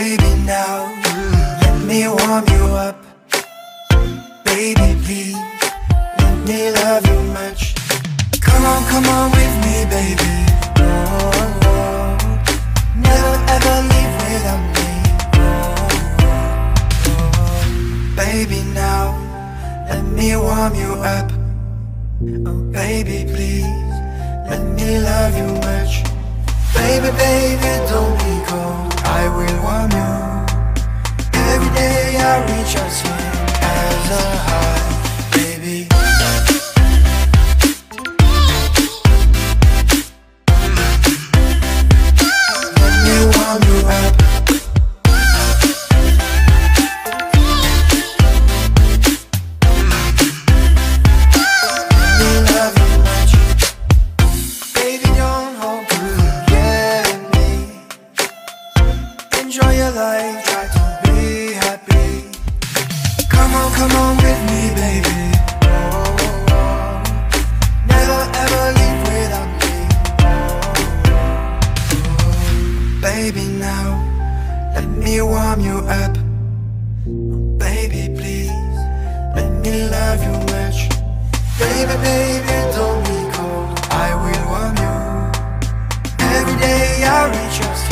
Baby, now let me warm you up. Baby, please let me love you much. Come on, come on with me, baby. Oh. Never ever leave without me. Baby, now let me warm you up. Oh, baby, please let me love you much. Baby, baby, don't. enjoy your life, try to be happy. Come on, come on with me, baby. Oh. Never ever leave without me. Baby, now let me warm you up. Baby, please let me love you much. Baby, baby, don't be cold. I will warm you every day. I reach your